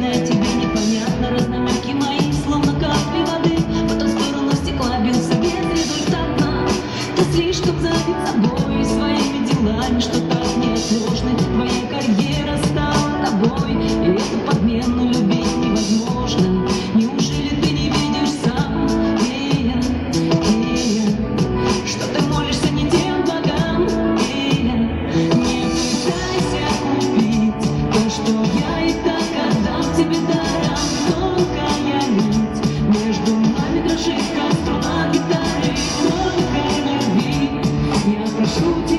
Наверное, тебе непонятно разномерки мои, словно капли воды. По ту сторону стекла бился безрезультатно. Ты слишком занят собой и своими делами, что так неотложны твоей карьера. you